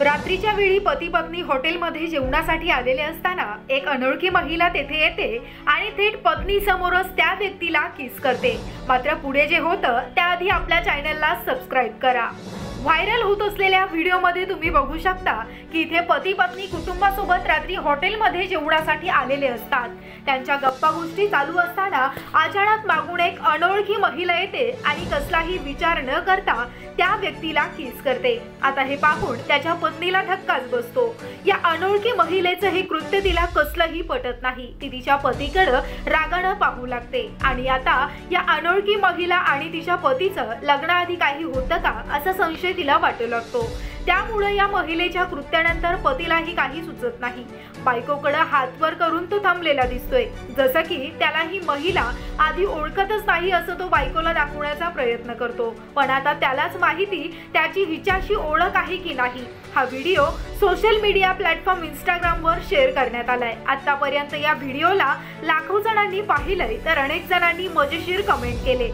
रात्रीच्या वेळी पती पत्नी हॉटेलमध्ये जेवणासाठी आलेले असताना एक अनोळखी महिला तेथे येते आणि थेट पत्नी समोरच त्या व्यक्तीला किस करते. मात्र पुढे जे होतं त्याआधी आपल्या चॅनलला सबस्क्राईब करा. व्हायरल होत असलेल्या व्हिडिओमध्ये तुम्ही बघू शकता की इथे पती पत्नी कुटुंबासोबत रात्री हॉटेलमध्ये जेवणासाठी आलेले असतात. त्यांच्या गप्पा गोष्टी चालू असताना अचानक मागून एक अनोळखी महिला येते आणि कसलाही विचार न करता त्या व्यक्तीला किस करते. आता हे पाहून त्याच्या पत्नीला धक्काच बसतो. या अनोळखी महिलेचं हे कृत्य तिला कसलंही पटत नाही. ती तिच्या पतीकडं रागानं पाहू लागते. आणि आता या अनोळखी महिला आणि तिच्या पतीचं लग्नाआधी काही होतं का? असा संशय तिला वाटू लागतो. त्यामुळे या महिलेच्या कृत्यानंतर पतीलाही काही सुचत नाही. बायकोकडे हात वर करून तो थांबलेला दिसतोय. जसं की त्याला ही महिला आधी ओळखतच नाही असं तो बायकोला दाखवण्याचा प्रयत्न करतो. पण आता त्यालाच माहिती त्याची हिच्याशी ओळख आहे की नाही. हा video social media platform Instagram वर शेअर करण्यात आलाय. आतापर्यंत या व्हिडिओला लाखो जणांनी पाहिलंय तर अनेक जणांनी मजेशीर कमेंट केले.